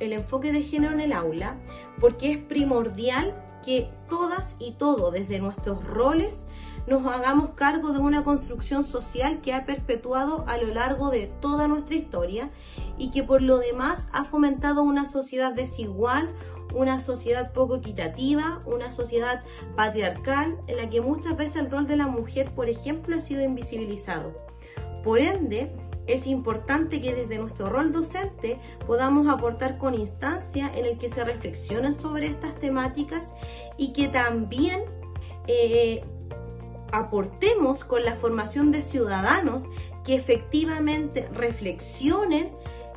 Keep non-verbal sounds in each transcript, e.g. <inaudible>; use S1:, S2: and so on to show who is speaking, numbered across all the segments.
S1: El enfoque de género en el aula porque es primordial que todas y todo desde nuestros roles nos hagamos cargo de una construcción social que ha perpetuado a lo largo de toda nuestra historia y que por lo demás ha fomentado una sociedad desigual, una sociedad poco equitativa, una sociedad patriarcal en la que muchas veces el rol de la mujer, por ejemplo, ha sido invisibilizado. Por ende, es importante que desde nuestro rol docente podamos aportar con instancia en el que se reflexionen sobre estas temáticas y que también eh, aportemos con la formación de ciudadanos que efectivamente reflexionen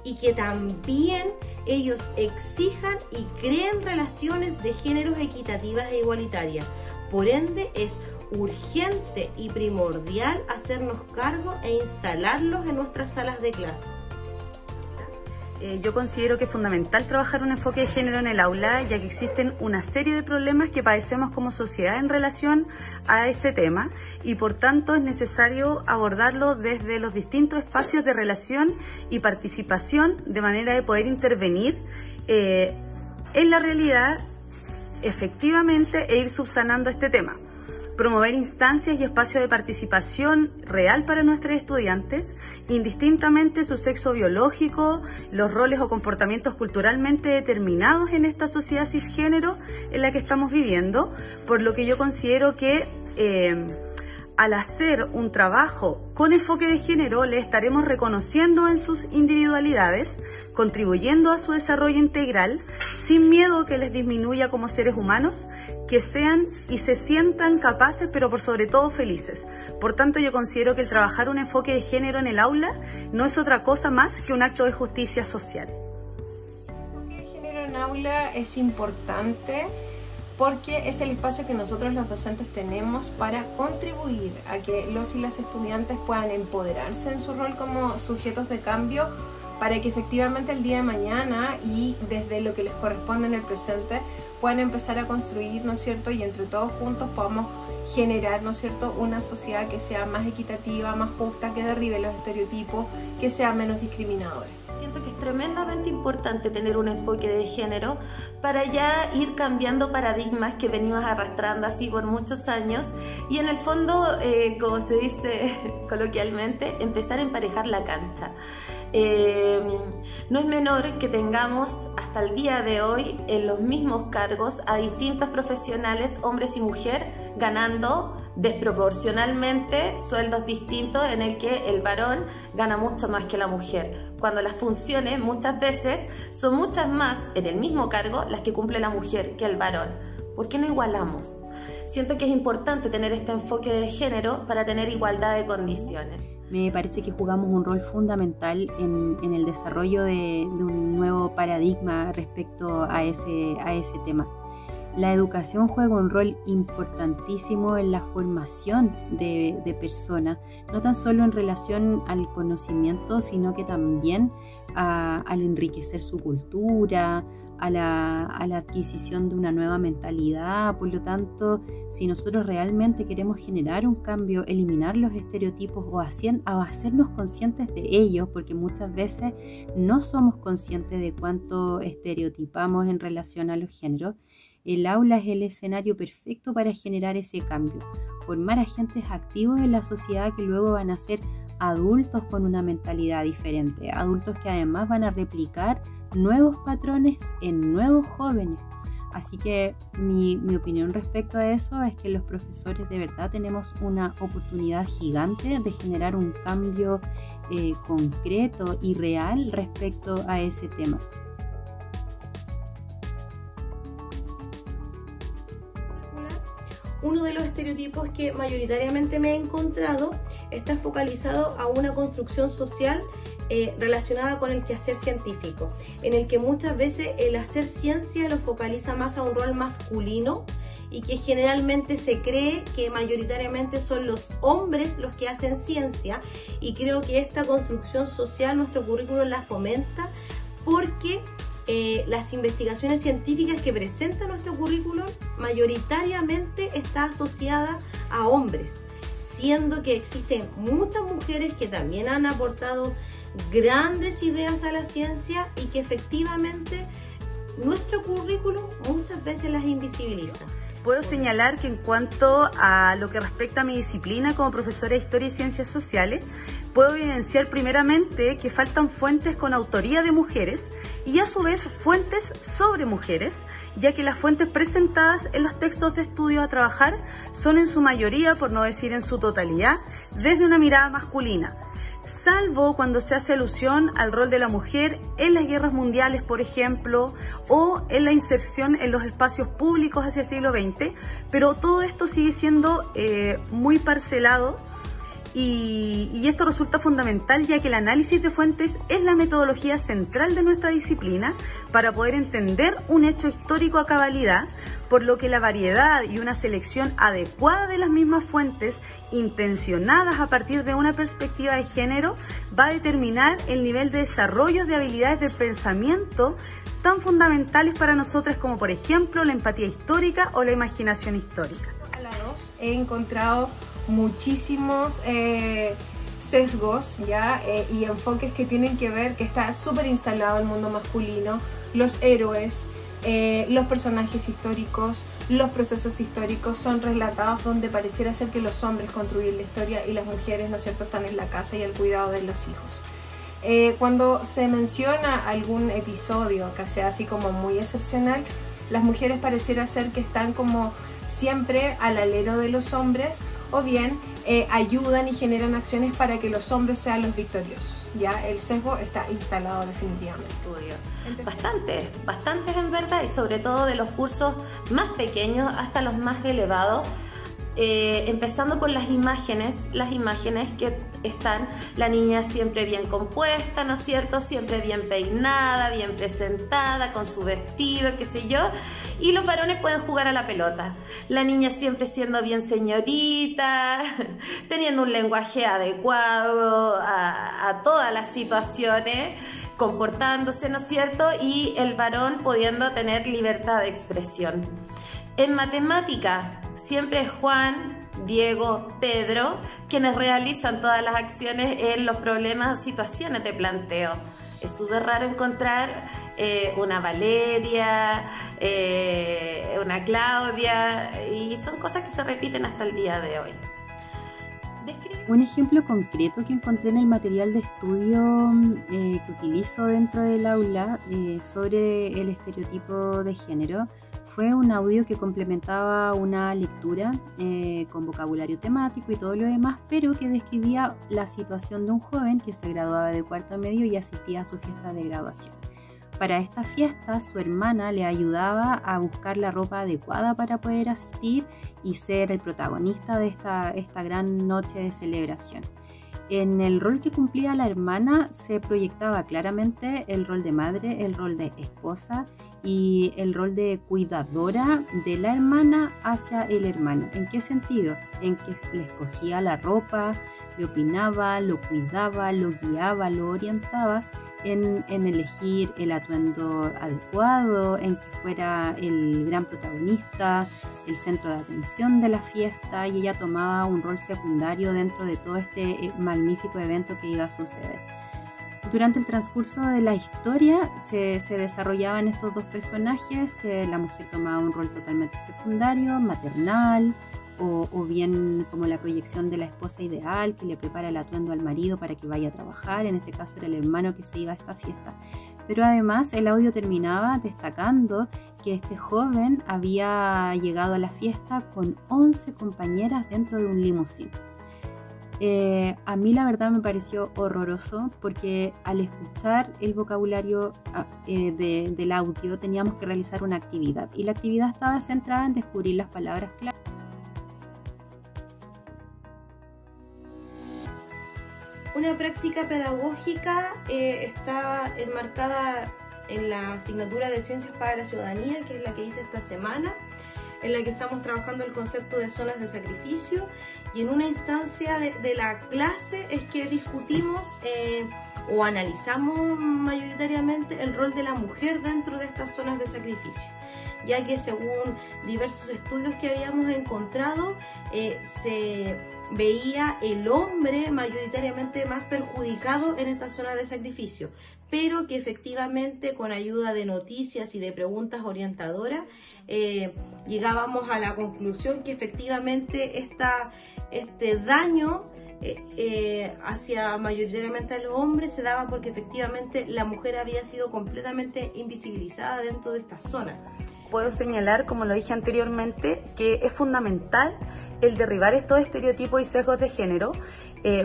S1: y que también ellos exijan y creen relaciones de géneros equitativas e igualitarias. Por ende, es urgente y primordial hacernos cargo e instalarlos en nuestras salas de clase.
S2: Eh, yo considero que es fundamental trabajar un enfoque de género en el aula, ya que existen una serie de problemas que padecemos como sociedad en relación a este tema y por tanto es necesario abordarlo desde los distintos espacios de relación y participación de manera de poder intervenir eh, en la realidad efectivamente e ir subsanando este tema promover instancias y espacios de participación real para nuestros estudiantes, indistintamente su sexo biológico, los roles o comportamientos culturalmente determinados en esta sociedad cisgénero en la que estamos viviendo, por lo que yo considero que eh, al hacer un trabajo con enfoque de género, le estaremos reconociendo en sus individualidades, contribuyendo a su desarrollo integral, sin miedo que les disminuya como seres humanos, que sean y se sientan capaces, pero por sobre todo felices. Por tanto, yo considero que el trabajar un enfoque de género en el aula no es otra cosa más que un acto de justicia social.
S3: El enfoque de género en aula es importante porque es el espacio que nosotros los docentes tenemos para contribuir a que los y las estudiantes puedan empoderarse en su rol como sujetos de cambio para que efectivamente el día de mañana y desde lo que les corresponde en el presente puedan empezar a construir, ¿no es cierto? Y entre todos juntos podamos generar, ¿no es cierto?, una sociedad que sea más equitativa, más justa, que derribe los estereotipos, que sea menos discriminadora.
S4: Siento que es tremendamente importante tener un enfoque de género para ya ir cambiando paradigmas que venimos arrastrando así por muchos años y en el fondo, eh, como se dice <laughs> coloquialmente, empezar a emparejar la cancha. Eh, no es menor que tengamos hasta el día de hoy en los mismos cargos a distintos profesionales, hombres y mujeres, ganando desproporcionalmente sueldos distintos en el que el varón gana mucho más que la mujer, cuando las funciones muchas veces son muchas más en el mismo cargo las que cumple la mujer que el varón. ¿Por qué no igualamos? Siento que es importante tener este enfoque de género para tener igualdad de condiciones.
S5: Me parece que jugamos un rol fundamental en, el desarrollo de, un nuevo paradigma respecto a ese, a ese tema. La educación juega un rol importantísimo en la formación de, de personas, no tan solo en relación al conocimiento, sino que también al enriquecer su cultura, a la, adquisición de una nueva mentalidad. Por lo tanto, si nosotros realmente queremos generar un cambio, eliminar los estereotipos o, hacernos conscientes de ellos, porque muchas veces no somos conscientes de cuánto estereotipamos en relación a los géneros, el aula es el escenario perfecto para generar ese cambio, formar agentes activos en la sociedad que luego van a ser adultos con una mentalidad diferente, adultos que además van a replicar nuevos patrones en nuevos jóvenes. Así que mi, opinión respecto a eso es que los profesores de verdad tenemos una oportunidad gigante de generar un cambio eh, concreto y real respecto a ese tema.
S1: Uno de los estereotipos que mayoritariamente me he encontrado está focalizado a una construcción social eh, relacionada con el quehacer científico, en el que muchas veces el hacer ciencia lo focaliza más a un rol masculino y que generalmente se cree que mayoritariamente son los hombres los que hacen ciencia y creo que esta construcción social nuestro currículo la fomenta porque eh, las investigaciones científicas que presenta nuestro currículum mayoritariamente está asociada a hombres, siendo que existen muchas mujeres que también han aportado grandes ideas a la ciencia y que efectivamente nuestro currículum muchas veces las invisibiliza.
S2: Puedo señalar que en cuanto a lo que respecta a mi disciplina como profesora de Historia y Ciencias Sociales, puedo evidenciar primeramente que faltan fuentes con autoría de mujeres y a su vez fuentes sobre mujeres, ya que las fuentes presentadas en los textos de estudio a trabajar son en su mayoría, por no decir en su totalidad, desde una mirada masculina salvo cuando se hace alusión al rol de la mujer en las guerras mundiales, por ejemplo, o en la inserción en los espacios públicos hacia el siglo XX, pero todo esto sigue siendo eh, muy parcelado y, esto resulta fundamental ya que el análisis de fuentes es la metodología central de nuestra disciplina para poder entender un hecho histórico a cabalidad, por lo que la variedad y una selección adecuada de las mismas fuentes, intencionadas a partir de una perspectiva de género, va a determinar el nivel de desarrollo de habilidades de pensamiento tan fundamentales para nosotros como por ejemplo la empatía histórica o la imaginación histórica.
S3: He encontrado muchísimos eh, sesgos ¿ya? Eh, y enfoques que tienen que ver, que está súper instalado el mundo masculino, los héroes, eh, los personajes históricos, los procesos históricos son relatados donde pareciera ser que los hombres construyen la historia y las mujeres, ¿no cierto?, están en la casa y el cuidado de los hijos. cuando se menciona algún episodio que sea así como muy excepcional, las mujeres pareciera ser que están como siempre al alero de los hombres o bien eh, ayudan y generan acciones para que los hombres sean los victoriosos. Ya el sesgo está instalado definitivamente.
S4: Bastantes, bastantes en verdad y sobre todo de los cursos más pequeños hasta los más elevados eh, empezando por las imágenes, las imágenes que están la niña siempre bien compuesta, ¿no es cierto? Siempre bien peinada, bien presentada, con su vestido, qué sé yo. Y los varones pueden jugar a la pelota. La niña siempre siendo bien señorita, <laughs> teniendo un lenguaje adecuado a, a todas las situaciones comportándose, ¿no es cierto? Y el varón pudiendo tener libertad de expresión. En matemática, siempre es Juan, Diego, Pedro, quienes realizan todas las acciones en los problemas o situaciones de planteo. Es súper raro encontrar eh, una Valeria, eh, una Claudia, y son cosas que se repiten hasta el día de hoy.
S5: Un ejemplo concreto que encontré en el material de estudio eh, que utilizo dentro del aula sobre el estereotipo de género fue un audio que complementaba una lectura eh, con vocabulario temático y todo lo demás, pero que describía la situación de un joven que se graduaba de cuarto medio y asistía a su fiesta de graduación. Para esta fiesta, su hermana le ayudaba a buscar la ropa adecuada para poder asistir y ser el protagonista de esta, esta gran noche de celebración. En el rol que cumplía la hermana se proyectaba claramente el rol de madre, el rol de esposa y el rol de cuidadora de la hermana hacia el hermano. ¿En qué sentido? En que le escogía la ropa, le opinaba, lo cuidaba, lo guiaba, lo orientaba en, elegir el atuendo adecuado, en que fuera el gran protagonista, el centro de atención de la fiesta y ella tomaba un rol secundario dentro de todo este eh, magnífico evento que iba a suceder. Durante el transcurso de la historia se, se, desarrollaban estos dos personajes, que la mujer tomaba un rol totalmente secundario, maternal, o, bien como la proyección de la esposa ideal que le prepara el atuendo al marido para que vaya a trabajar, en este caso era el hermano que se iba a esta fiesta. Pero además el audio terminaba destacando que este joven había llegado a la fiesta con 11 compañeras dentro de un limusín. Eh, a mí la verdad me pareció horroroso porque al escuchar el vocabulario ah, eh, del audio teníamos que realizar una actividad y la actividad estaba centrada en descubrir las palabras clave.
S1: Una práctica pedagógica eh, está enmarcada en la asignatura de Ciencias para la Ciudadanía, que es la que hice esta semana, en la que estamos trabajando el concepto de zonas de sacrificio y en una instancia de, la clase es que discutimos eh, o analizamos mayoritariamente el rol de la mujer dentro de estas zonas de sacrificio. Ya que según diversos estudios que habíamos encontrado, eh, se veía el hombre mayoritariamente más perjudicado en esta zona de sacrificio, pero que efectivamente con ayuda de noticias y de preguntas orientadoras eh, llegábamos a la conclusión que efectivamente esta, este daño eh, hacia mayoritariamente a los hombres se daba porque efectivamente la mujer había sido completamente invisibilizada dentro de estas zonas.
S2: Puedo señalar, como lo dije anteriormente, que es fundamental el derribar estos estereotipos y sesgos de género.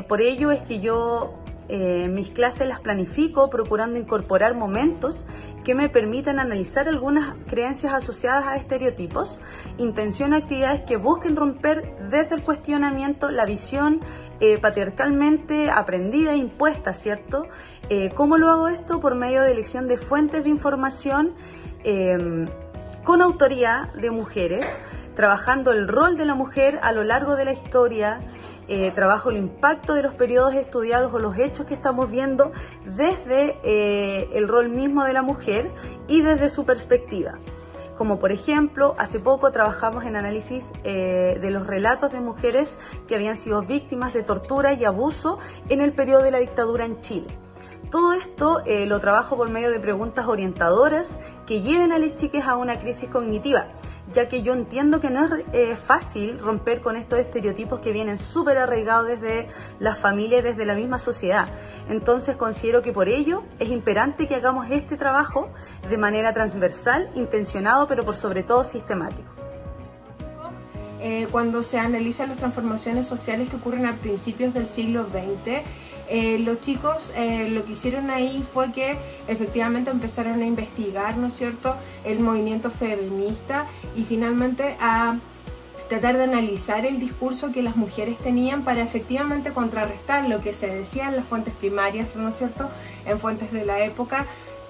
S2: por ello es que yo eh, mis clases las planifico procurando incorporar momentos que me permitan analizar algunas creencias asociadas a estereotipos, intención actividades que busquen romper desde el cuestionamiento la visión eh, patriarcalmente aprendida e impuesta, ¿cierto? Eh, ¿Cómo lo hago esto? Por medio de elección de fuentes de información con autoría de mujeres, trabajando el rol de la mujer a lo largo de la historia, eh, trabajo el impacto de los periodos estudiados o los hechos que estamos viendo desde eh, el rol mismo de la mujer y desde su perspectiva. Como por ejemplo, hace poco trabajamos en análisis eh, de los relatos de mujeres que habían sido víctimas de tortura y abuso en el periodo de la dictadura en Chile. Todo esto lo trabajo por medio de preguntas orientadoras que lleven a las chicas a una crisis cognitiva ya que yo entiendo que no es eh, fácil romper con estos estereotipos que vienen súper arraigados desde las familias, desde la misma sociedad. Entonces considero que por ello es imperante que hagamos este trabajo de manera transversal, intencionado, pero por sobre todo sistemático.
S3: Eh, cuando se analizan las transformaciones sociales que ocurren a principios del siglo XX, eh, los chicos eh, lo que hicieron ahí fue que efectivamente empezaron a investigar, ¿no es cierto?, el movimiento feminista y finalmente a tratar de analizar el discurso que las mujeres tenían para efectivamente contrarrestar lo que se decía en las fuentes primarias, ¿no es cierto?, en fuentes de la época,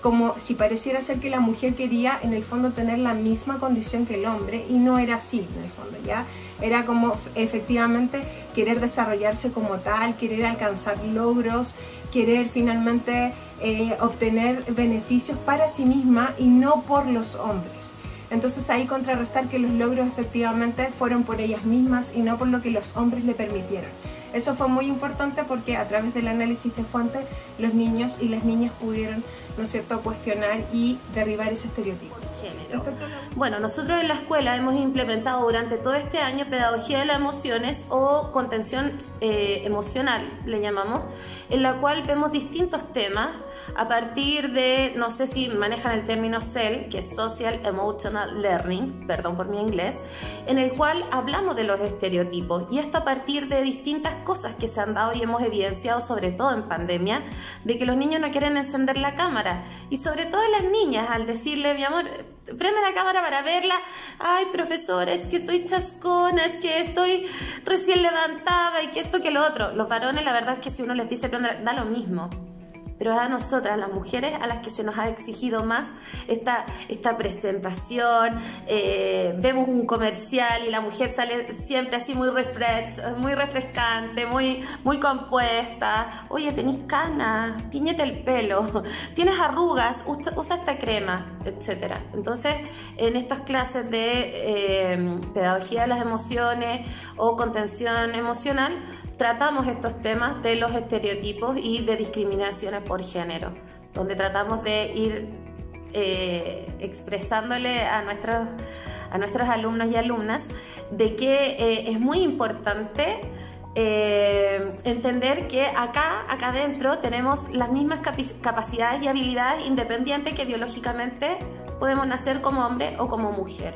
S3: como si pareciera ser que la mujer quería en el fondo tener la misma condición que el hombre y no era así en el fondo, ¿ya? Era como efectivamente querer desarrollarse como tal, querer alcanzar logros, querer finalmente eh, obtener beneficios para sí misma y no por los hombres. Entonces ahí contrarrestar que los logros efectivamente fueron por ellas mismas y no por lo que los hombres le permitieron. Eso fue muy importante porque a través del análisis de fuentes los niños y las niñas pudieron, ¿no es cierto?, cuestionar y derribar ese estereotipo.
S4: Género. Bueno, nosotros en la escuela hemos implementado durante todo este año pedagogía de las emociones o contención eh, emocional, le llamamos, en la cual vemos distintos temas a partir de, no sé si manejan el término CEL, que es Social Emotional Learning, perdón por mi inglés, en el cual hablamos de los estereotipos y esto a partir de distintas cosas que se han dado y hemos evidenciado, sobre todo en pandemia, de que los niños no quieren encender la cámara y sobre todo las niñas al decirle, mi amor, prende la cámara para verla, ay profesora, es que estoy chascona, es que estoy recién levantada y que esto que lo otro. Los varones la verdad es que si uno les dice da lo mismo pero es a nosotras, las mujeres, a las que se nos ha exigido más esta, esta presentación. Eh, vemos un comercial y la mujer sale siempre así muy, refresh, muy refrescante, muy, muy compuesta. Oye, tenés canas, tiñete el pelo, <laughs> tienes arrugas, usa, esta crema, etc. Entonces, en estas clases de eh, pedagogía de las emociones o contención emocional, tratamos estos temas de los estereotipos y de discriminaciones por género, donde tratamos de ir eh, expresándole a nuestros, a nuestros alumnos y alumnas de que eh, es muy importante eh, entender que acá, acá adentro, tenemos las mismas capacidades y habilidades independientes que biológicamente podemos nacer como hombre o como mujer.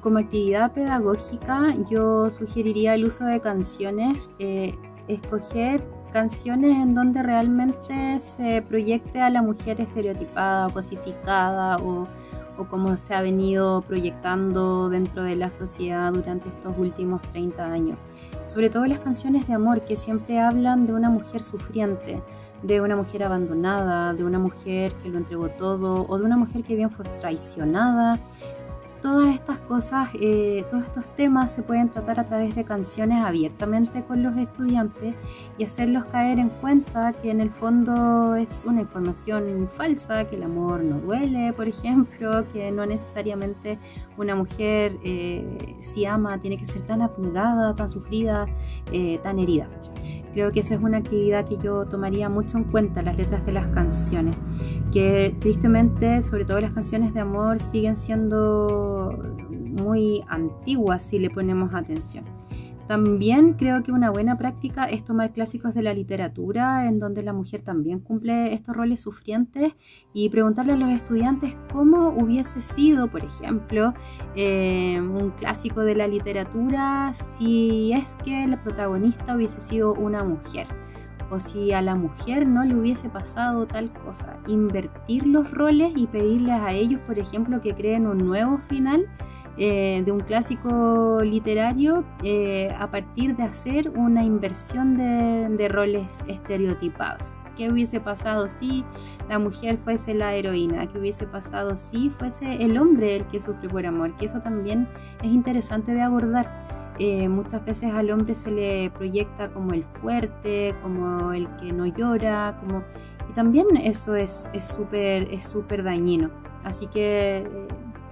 S5: Como actividad pedagógica yo sugeriría el uso de canciones, eh, escoger canciones en donde realmente se proyecte a la mujer estereotipada, cosificada o, o como se ha venido proyectando dentro de la sociedad durante estos últimos 30 años. Sobre todo las canciones de amor que siempre hablan de una mujer sufriente, de una mujer abandonada, de una mujer que lo entregó todo o de una mujer que bien fue traicionada todas estas cosas, eh, todos estos temas se pueden tratar a través de canciones abiertamente con los estudiantes y hacerlos caer en cuenta que en el fondo es una información falsa, que el amor no duele, por ejemplo, que no necesariamente una mujer eh, si ama tiene que ser tan abnegada, tan sufrida, eh, tan herida. Creo que esa es una actividad que yo tomaría mucho en cuenta, las letras de las canciones, que tristemente, sobre todo las canciones de amor, siguen siendo muy antiguas si le ponemos atención. También creo que una buena práctica es tomar clásicos de la literatura en donde la mujer también cumple estos roles sufrientes y preguntarle a los estudiantes cómo hubiese sido, por ejemplo, eh, un clásico de la literatura si es que la protagonista hubiese sido una mujer o si a la mujer no le hubiese pasado tal cosa. Invertir los roles y pedirles a ellos, por ejemplo, que creen un nuevo final eh, de un clásico literario eh, a partir de hacer una inversión de, roles estereotipados. ¿Qué hubiese pasado si la mujer fuese la heroína? ¿Qué hubiese pasado si fuese el hombre el que sufre por amor? Que eso también es interesante de abordar. Eh, muchas veces al hombre se le proyecta como el fuerte, como el que no llora, como y también eso es súper es súper dañino. Así que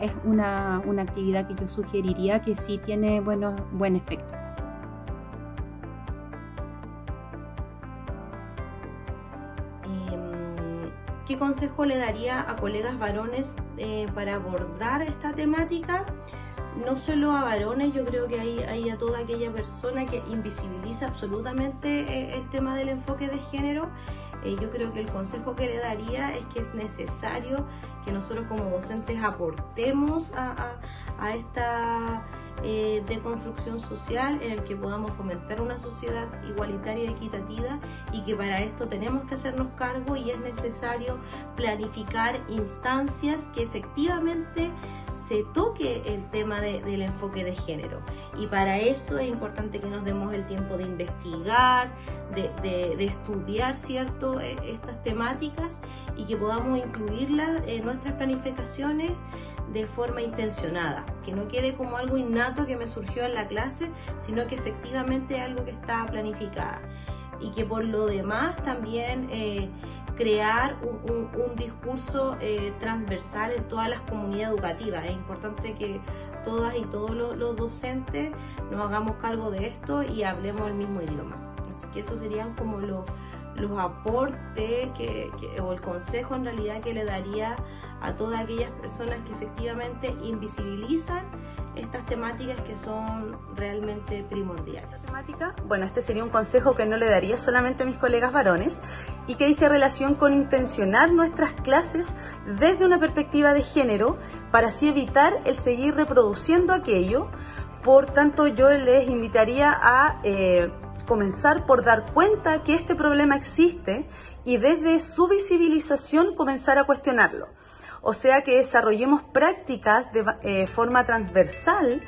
S5: es una, actividad que yo sugeriría que sí tiene bueno, buen efecto.
S1: Em, ¿Qué consejo le daría a colegas varones eh, para abordar esta temática? No solo a varones, yo creo que hay, hay a toda aquella persona que invisibiliza absolutamente eh, el tema del enfoque de género eh, yo creo que el consejo que le daría es que es necesario que nosotros como docentes aportemos a, esta eh, deconstrucción social en el que podamos fomentar una sociedad igualitaria y equitativa y que para esto tenemos que hacernos cargo y es necesario planificar instancias que efectivamente se toque el tema del enfoque de género. Y para eso es importante que nos demos el tiempo de investigar, de, estudiar ¿cierto? E, estas temáticas y que podamos incluirlas en nuestras planificaciones de forma intencionada, que no quede como algo innato que me surgió en la clase, sino que efectivamente algo que está planificada y que por lo demás también eh, crear un, discurso eh, transversal en todas las comunidades educativas. Es importante que todas y todos los, docentes nos hagamos cargo de esto y hablemos el mismo idioma. Así que esos serían como los, los aportes que, o el consejo en realidad que le daría a todas aquellas personas que efectivamente invisibilizan estas temáticas que son realmente primordiales.
S2: Temática, bueno, este sería un consejo que no le daría solamente a mis colegas varones y que dice relación con intencionar nuestras clases desde una perspectiva de género para así evitar el seguir reproduciendo aquello. Por tanto, yo les invitaría a eh, comenzar por dar cuenta que este problema existe y desde su visibilización comenzar a cuestionarlo o sea que desarrollemos prácticas de eh, forma transversal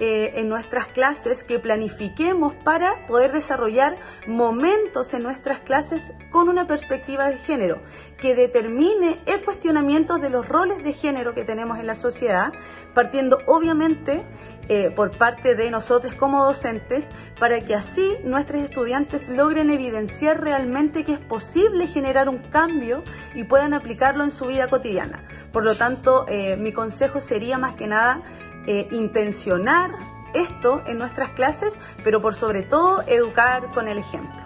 S2: eh, en nuestras clases, que planifiquemos para poder desarrollar momentos en nuestras clases con una perspectiva de género, que determine el cuestionamiento de los roles de género que tenemos en la sociedad, partiendo obviamente eh, por parte de nosotros como docentes, para que así nuestros estudiantes logren evidenciar realmente que es posible generar un cambio y puedan aplicarlo en su vida cotidiana. Por lo tanto, eh, mi consejo sería más que nada eh, intencionar esto en nuestras clases, pero por sobre todo educar con el ejemplo.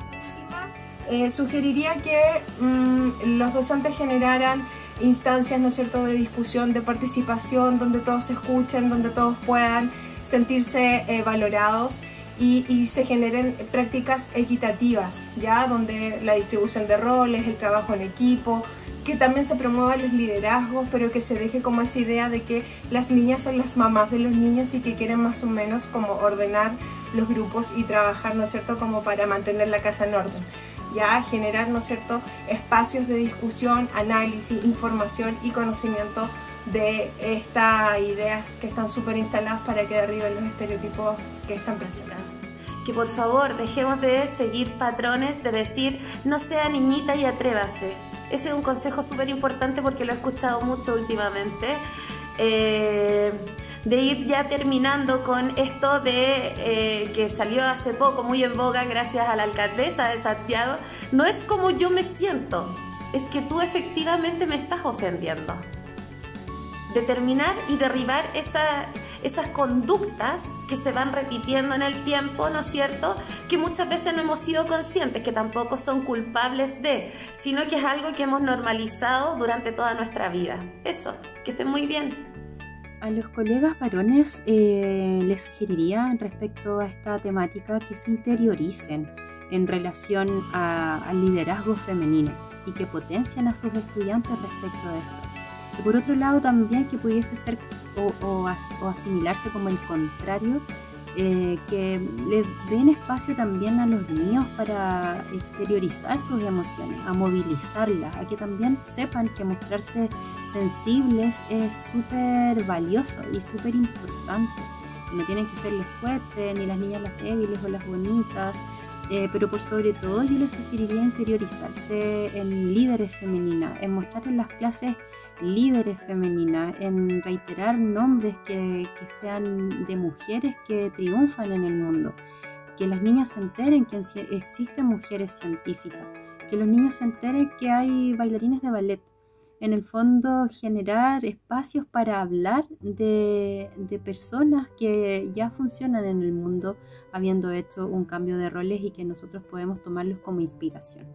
S3: Eh, sugeriría que mm, los docentes generaran instancias, ¿no cierto?, de discusión, de participación, donde todos se escuchen, donde todos puedan sentirse eh, valorados y, se generen prácticas equitativas, ¿ya? Donde la distribución de roles, el trabajo en equipo, que también se promuevan los liderazgos, pero que se deje como esa idea de que las niñas son las mamás de los niños y que quieren más o menos como ordenar los grupos y trabajar, ¿no es cierto?, como para mantener la casa en orden. Ya generar, ¿no es cierto?, espacios de discusión, análisis, información y conocimiento de estas ideas que están súper instaladas para que derriben los estereotipos que están presentes
S4: que por favor dejemos de seguir patrones de decir no sea niñita y atrévase ese es un consejo súper importante porque lo he escuchado mucho últimamente. Eh, de ir ya terminando con esto de eh, que salió hace poco muy en boga gracias a la alcaldesa de Santiago, no es como yo me siento, es que tú efectivamente me estás ofendiendo. Determinar y derribar esas conductas que se van repitiendo en el tiempo, ¿no es cierto? Que muchas veces no hemos sido conscientes, que tampoco son culpables de, sino que es algo que hemos normalizado durante toda nuestra vida. Eso, que esté muy bien.
S5: A los colegas varones eh, les sugeriría respecto a esta temática que se interioricen en relación al liderazgo femenino y que potencien a sus estudiantes respecto a esto. Y por otro lado también que pudiese ser o, asimilarse como el contrario, eh, que le den espacio también a los niños para exteriorizar sus emociones, a movilizarlas, a que también sepan que mostrarse sensibles es súper valioso y súper importante. No tienen que ser los fuertes, ni las niñas las débiles o las bonitas, eh, pero por sobre todo yo les sugeriría interiorizarse en líderes femeninas, en mostrar en las clases líderes femeninas, en reiterar nombres que, sean de mujeres que triunfan en el mundo, que las niñas se enteren que existen mujeres científicas, que los niños se enteren que hay bailarines de ballet, en el fondo generar espacios para hablar de, personas que ya funcionan en el mundo habiendo hecho un cambio de roles y que nosotros podemos tomarlos como inspiración.